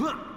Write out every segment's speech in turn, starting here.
Huh!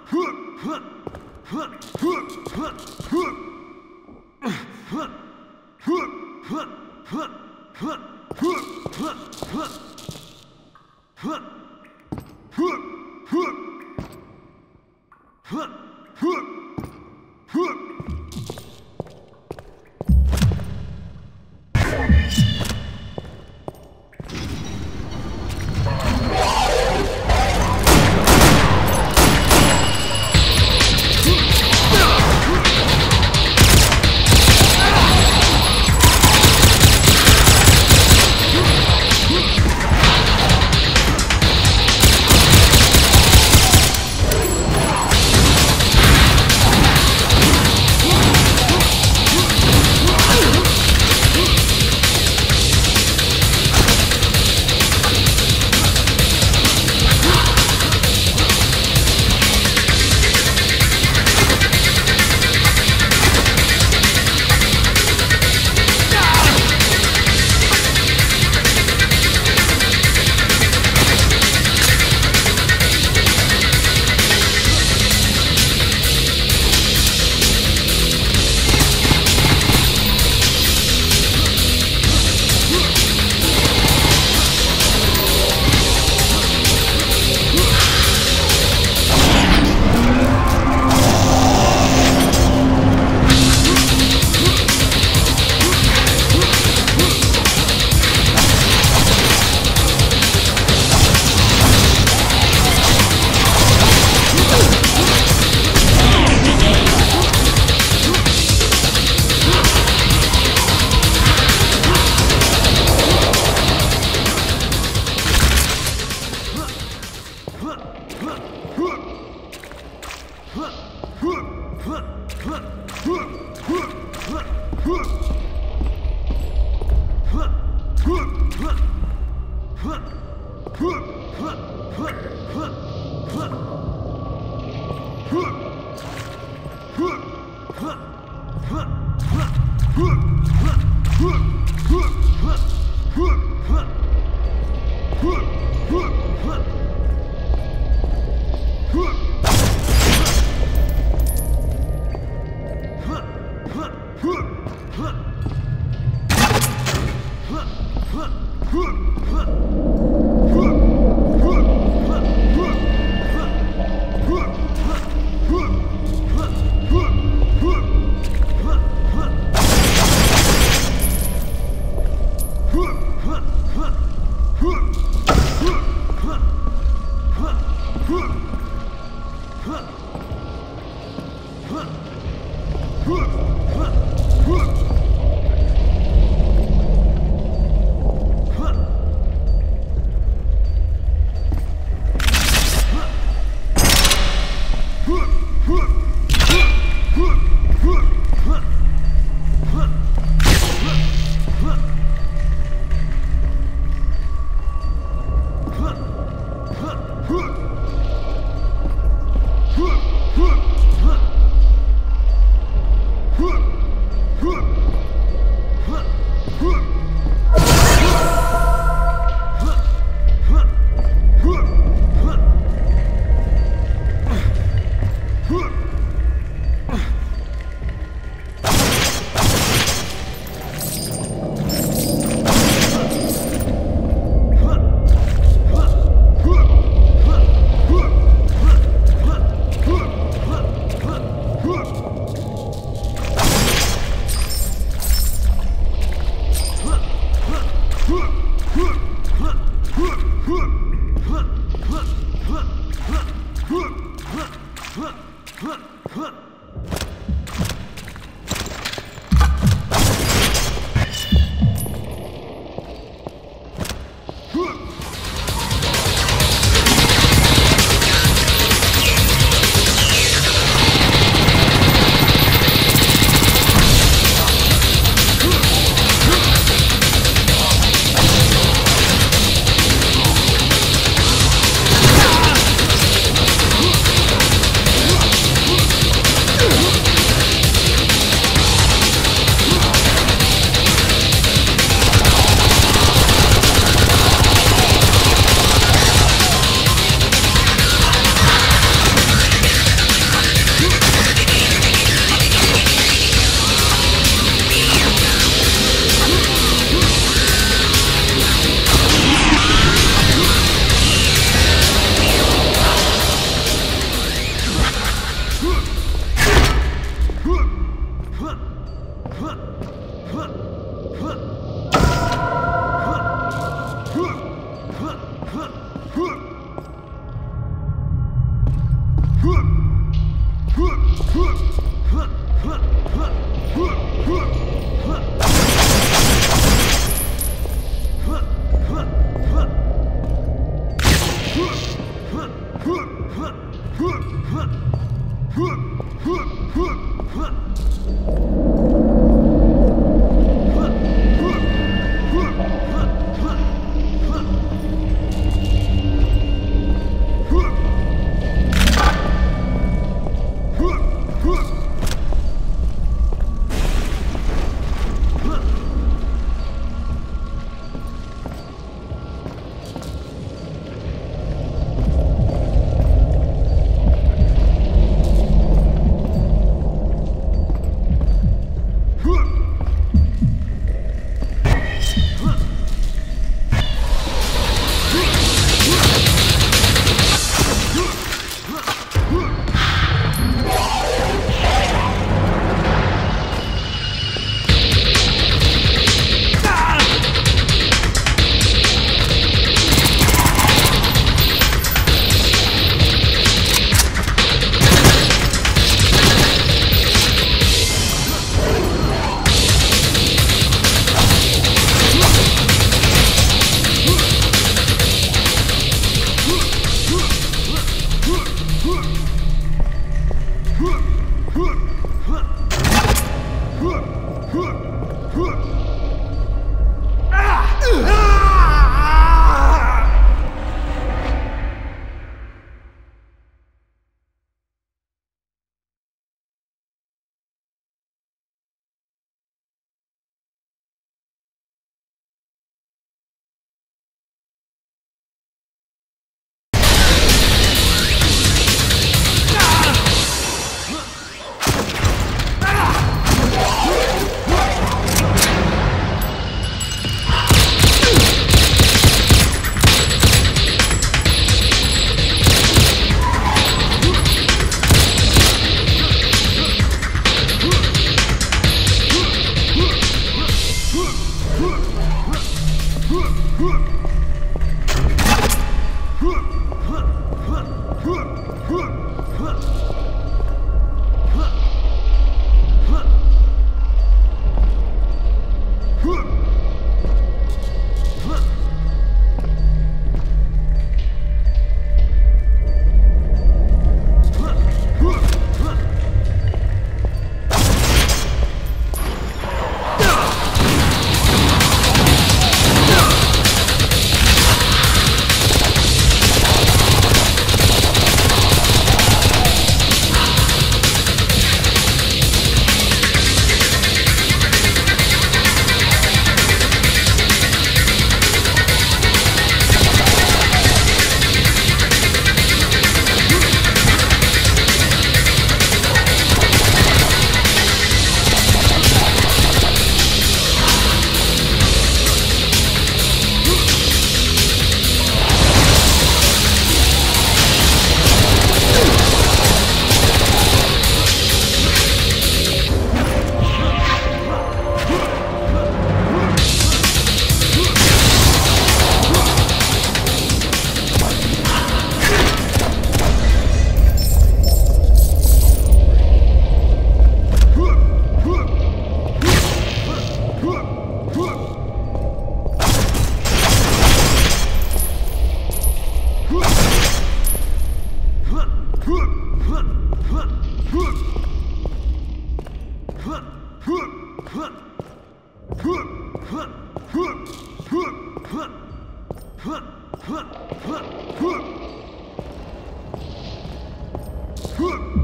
Huh!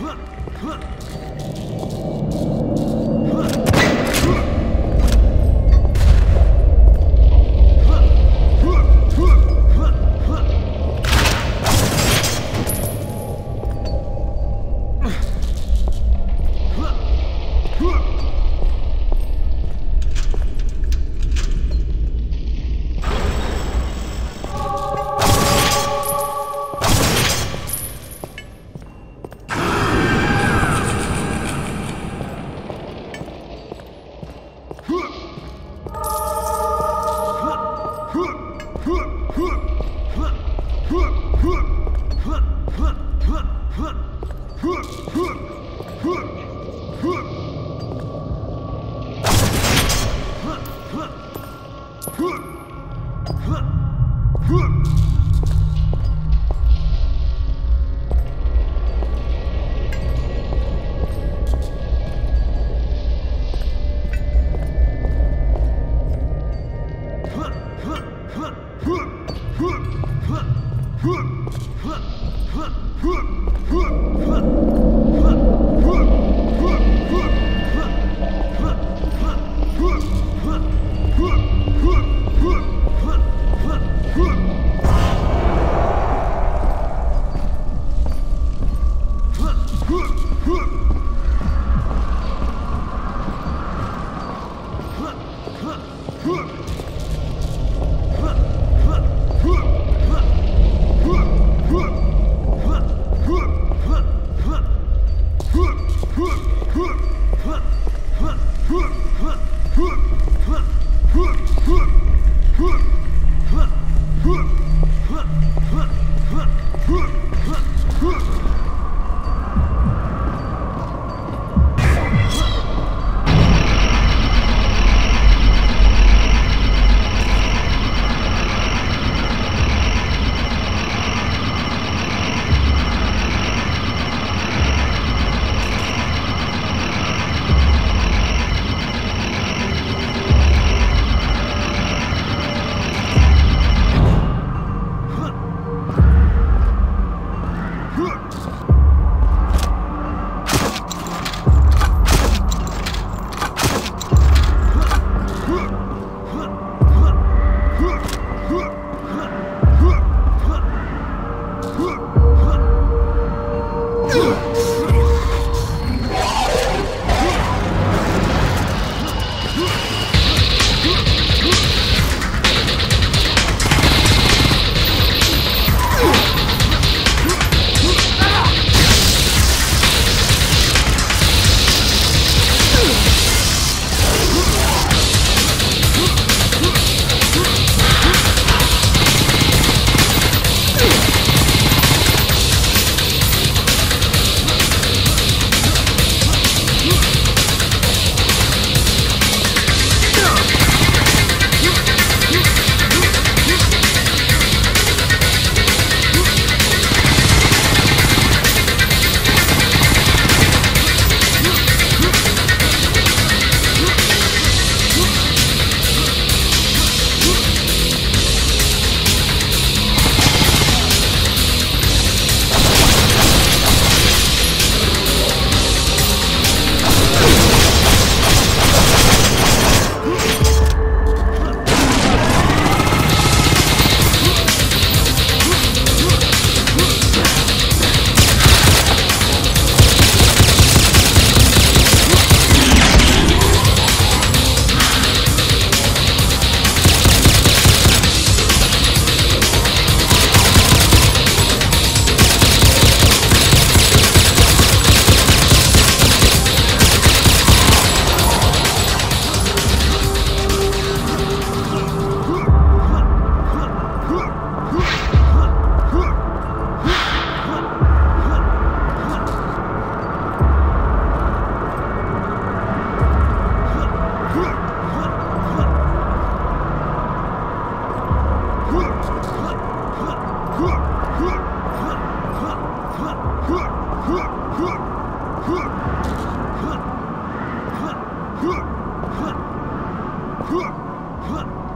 Look! Look!